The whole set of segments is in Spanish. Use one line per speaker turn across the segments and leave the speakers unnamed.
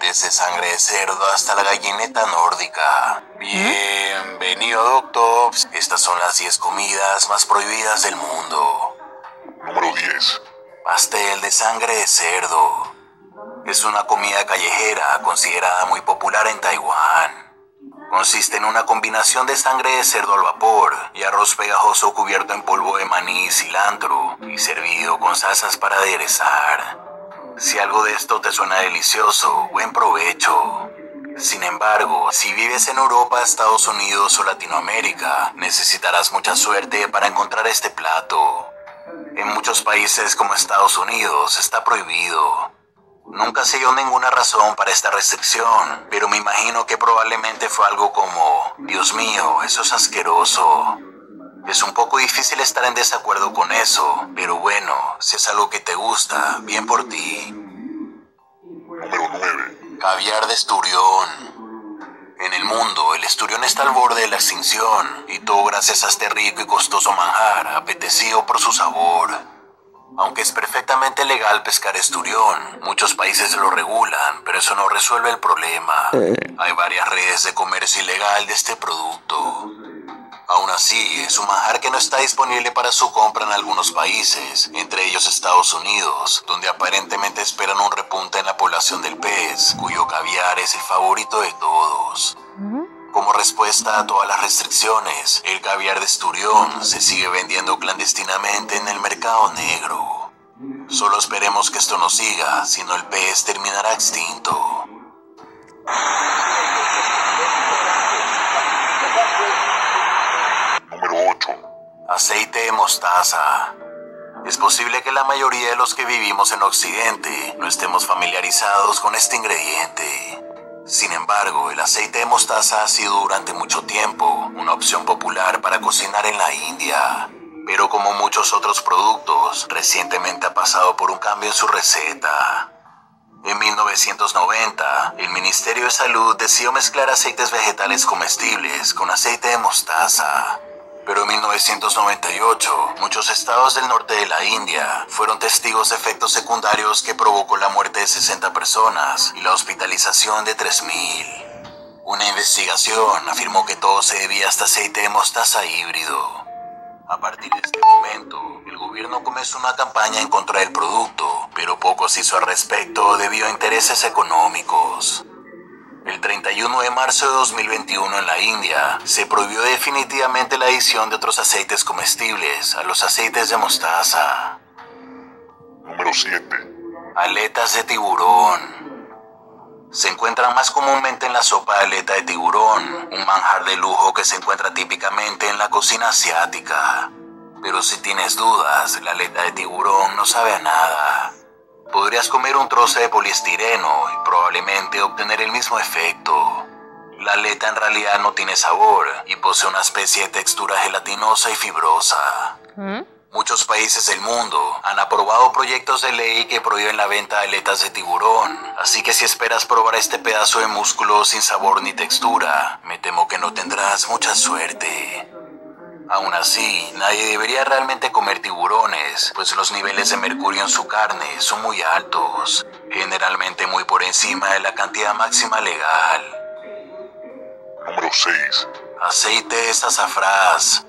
Desde sangre de cerdo hasta la gallineta nórdica. Bienvenido, doctor. Estas son las 10 comidas más prohibidas del mundo.
Número 10.
Pastel de sangre de cerdo. Es una comida callejera considerada muy popular en Taiwán. Consiste en una combinación de sangre de cerdo al vapor y arroz pegajoso cubierto en polvo de maní y cilantro y servido con salsas para aderezar. Si algo de esto te suena delicioso, buen provecho. Sin embargo, si vives en Europa, Estados Unidos o Latinoamérica, necesitarás mucha suerte para encontrar este plato. En muchos países como Estados Unidos está prohibido. Nunca se dio ninguna razón para esta restricción, pero me imagino que probablemente fue algo como, Dios mío, eso es asqueroso. Es un poco difícil estar en desacuerdo con eso, pero bueno, si es algo que te gusta, bien por ti.
Número 9.
Caviar de esturión. En el mundo, el esturión está al borde de la extinción, y todo gracias a este rico y costoso manjar, apetecido por su sabor. Aunque es perfectamente legal pescar esturión, muchos países lo regulan, pero eso no resuelve el problema. Hay varias redes de comercio ilegal de este producto. Aún así, es un manjar que no está disponible para su compra en algunos países, entre ellos Estados Unidos, donde aparentemente esperan un repunte en la población del pez, cuyo caviar es el favorito de todos. Como respuesta a todas las restricciones, el caviar de esturión se sigue vendiendo clandestinamente en el mercado negro. Solo esperemos que esto no siga, si no el pez terminará extinto.
Número 8.
Aceite de mostaza. Es posible que la mayoría de los que vivimos en Occidente no estemos familiarizados con este ingrediente. Sin embargo, el aceite de mostaza ha sido durante mucho tiempo una opción popular para cocinar en la India. Pero como muchos otros productos, recientemente ha pasado por un cambio en su receta. En 1990, el Ministerio de Salud decidió mezclar aceites vegetales comestibles con aceite de mostaza. Pero en 1998, muchos estados del norte de la India fueron testigos de efectos secundarios que provocó la muerte de 60 personas y la hospitalización de 3.000. Una investigación afirmó que todo se debía a este aceite de mostaza híbrido. A partir de este momento, el gobierno comenzó una campaña en contra del producto, pero poco se hizo al respecto debido a intereses económicos. El 31 de marzo de 2021 en la India se prohibió definitivamente la adición de otros aceites comestibles a los aceites de mostaza.
Número 7.
Aletas de tiburón. Se encuentran más comúnmente en la sopa de aleta de tiburón, un manjar de lujo que se encuentra típicamente en la cocina asiática. Pero si tienes dudas, la aleta de tiburón no sabe a nada. Podrías comer un trozo de poliestireno y probablemente obtener el mismo efecto. La aleta en realidad no tiene sabor y posee una especie de textura gelatinosa y fibrosa. Muchos países del mundo han aprobado proyectos de ley que prohíben la venta de aletas de tiburón, así que si esperas probar este pedazo de músculo sin sabor ni textura, me temo que no tendrás mucha suerte. Aún así, nadie debería realmente comer tiburones, pues los niveles de mercurio en su carne son muy altos, generalmente muy por encima de la cantidad máxima legal.
Número 6.
Aceite de azafrás.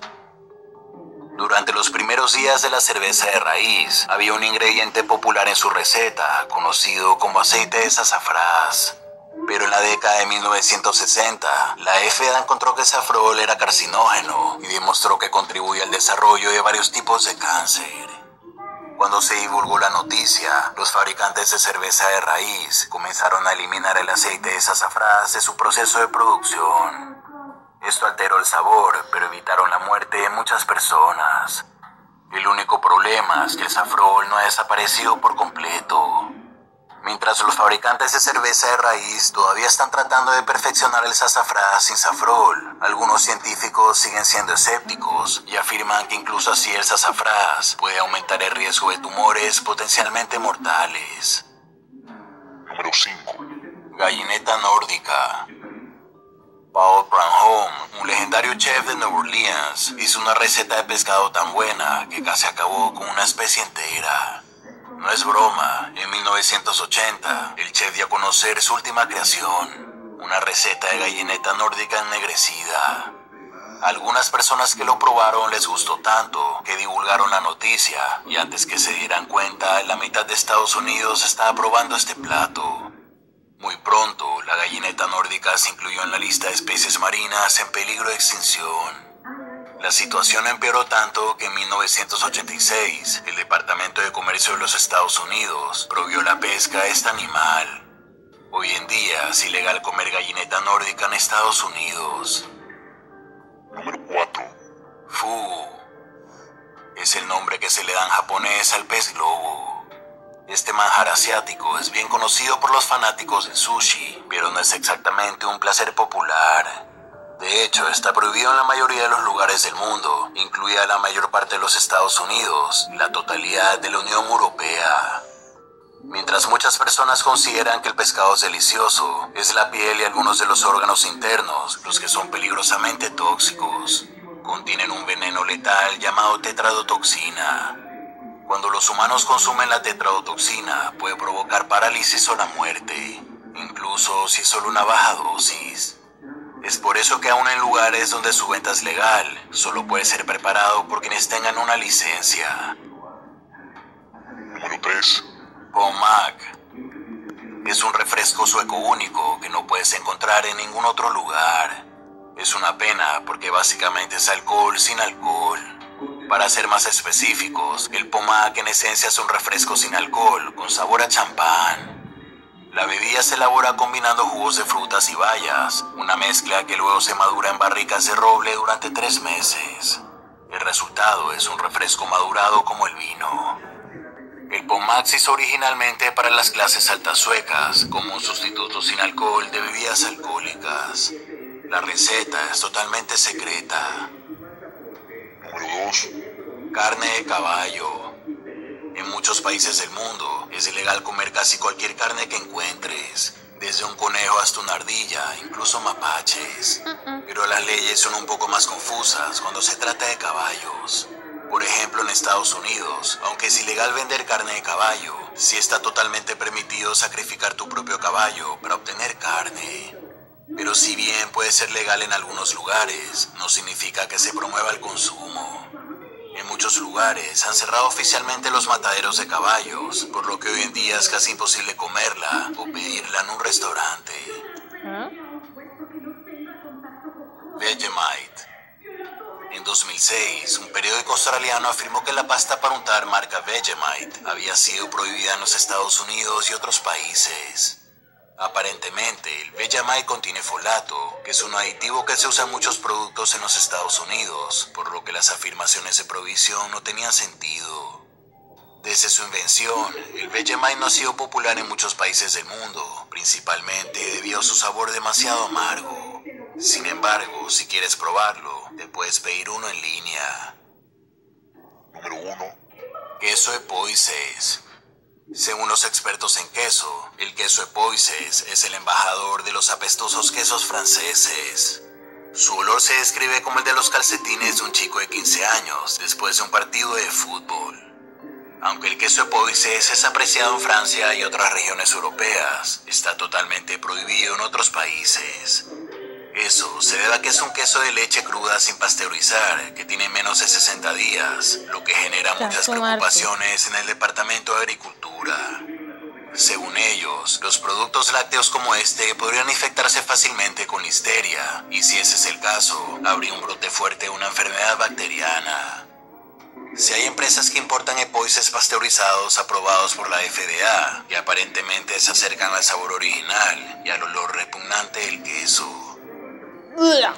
Durante los primeros días de la cerveza de raíz, había un ingrediente popular en su receta, conocido como aceite de azafrás. Pero en la década de 1960, la FDA encontró que safrol era carcinógeno y demostró que contribuye al desarrollo de varios tipos de cáncer. Cuando se divulgó la noticia, los fabricantes de cerveza de raíz comenzaron a eliminar el aceite de azafrás de su proceso de producción. Esto alteró el sabor, pero evitaron la muerte de muchas personas. El único problema es que el safrol no ha desaparecido por completo. Mientras los fabricantes de cerveza de raíz todavía están tratando de perfeccionar el sazafrás sin safrol, algunos científicos siguen siendo escépticos y afirman que incluso así el sazafrás puede aumentar el riesgo de tumores potencialmente mortales.
Número 5.
Gallineta nórdica. Paul Branholm, un legendario chef de Nueva Orleans, hizo una receta de pescado tan buena que casi acabó con una especie entera. No es broma, en 1980 el chef dio a conocer su última creación, una receta de gallineta nórdica ennegrecida. Algunas personas que lo probaron les gustó tanto que divulgaron la noticia y antes que se dieran cuenta, la mitad de Estados Unidos estaba probando este plato. Muy pronto, la gallineta nórdica se incluyó en la lista de especies marinas en peligro de extinción. La situación empeoró tanto que en 1986 el Departamento de Comercio de los Estados Unidos prohibió la pesca de este animal. Hoy en día es ilegal comer gallineta nórdica en Estados Unidos.
Número 4.
Fu. Es el nombre que se le da en japonés al pez globo. Este manjar asiático es bien conocido por los fanáticos del sushi, pero no es exactamente un placer popular. De hecho, está prohibido en la mayoría de los lugares del mundo, incluida la mayor parte de los Estados Unidos y la totalidad de la Unión Europea. Mientras muchas personas consideran que el pescado es delicioso, es la piel y algunos de los órganos internos los que son peligrosamente tóxicos. Contienen un veneno letal llamado tetradotoxina. Cuando los humanos consumen la tetradotoxina puede provocar parálisis o la muerte, incluso si es solo una baja dosis. Es por eso que aún en lugares donde su venta es legal, solo puede ser preparado por quienes tengan una licencia.
Número 3.
Pomac. Es un refresco sueco único que no puedes encontrar en ningún otro lugar. Es una pena porque básicamente es alcohol sin alcohol. Para ser más específicos, el Pomac en esencia es un refresco sin alcohol con sabor a champán. La bebida se elabora combinando jugos de frutas y bayas, una mezcla que luego se madura en barricas de roble durante tres meses. El resultado es un refresco madurado como el vino. El Pomax hizo originalmente para las clases altas suecas, como un sustituto sin alcohol de bebidas alcohólicas. La receta es totalmente secreta.
Número 2.
Carne de caballo. En muchos países del mundo es ilegal comer casi cualquier carne que encuentres, desde un conejo hasta una ardilla, incluso mapaches. Pero las leyes son un poco más confusas cuando se trata de caballos. Por ejemplo, en Estados Unidos, aunque es ilegal vender carne de caballo, sí está totalmente permitido sacrificar tu propio caballo para obtener carne. Pero si bien puede ser legal en algunos lugares, no significa que se promueva el consumo. Muchos lugares han cerrado oficialmente los mataderos de caballos, por lo que hoy en día es casi imposible comerla o pedirla en un restaurante. Vegemite. En 2006, un periódico australiano afirmó que la pasta para untar marca Vegemite había sido prohibida en los Estados Unidos y otros países. Aparentemente, el Vegemite contiene folato, que es un aditivo que se usa en muchos productos en los Estados Unidos, por lo que las afirmaciones de prohibición no tenían sentido. Desde su invención, el Vegemite no ha sido popular en muchos países del mundo, principalmente debido a su sabor demasiado amargo. Sin embargo, si quieres probarlo, te puedes pedir uno en línea.
Número 1.
Queso de Poises. Según los expertos en queso, el queso Epoises es el embajador de los apestosos quesos franceses. Su olor se describe como el de los calcetines de un chico de 15 años después de un partido de fútbol. Aunque el queso Epoises es apreciado en Francia y otras regiones europeas, está totalmente prohibido en otros países. Eso se debe a que es un queso de leche cruda sin pasteurizar, que tiene menos de 60 días, lo que genera muchas preocupaciones en el Departamento de Agricultura. Según ellos, los productos lácteos como este podrían infectarse fácilmente con listeria, y si ese es el caso, habría un brote fuerte de una enfermedad bacteriana. Si hay empresas que importan epoices pasteurizados aprobados por la FDA y aparentemente se acercan al sabor original y al olor repugnante del queso.
饿呀。